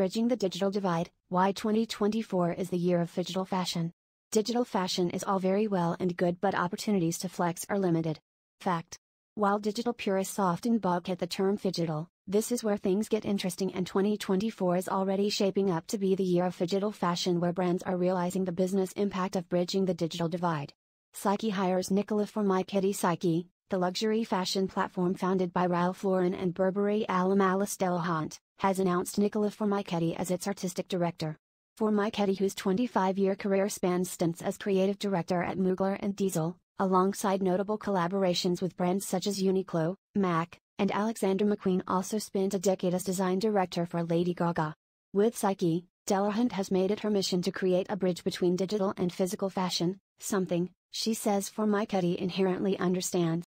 Bridging the Digital Divide Why 2024 is the Year of Phygital Fashion. Digital fashion is all very well and good, but opportunities to flex are limited. Fact. While digital purists often balk at the term phygital, this is where things get interesting, and 2024 is already shaping up to be the year of phygital fashion where brands are realizing the business impact of bridging the digital divide. SYKY hires Nicola for My Kitty SYKY, the luxury fashion platform founded by Ralph Lauren and Burberry alum Alice Delahunt, has announced Nicola Formichetti as its artistic director. For Formichetti whose 25-year career spans stints as creative director at Mugler and Diesel, alongside notable collaborations with brands such as Uniqlo, MAC, and Alexander McQueen also spent a decade as design director for Lady Gaga. With SYKY, Delahunt has made it her mission to create a bridge between digital and physical fashion, something, she says Formichetti inherently understands.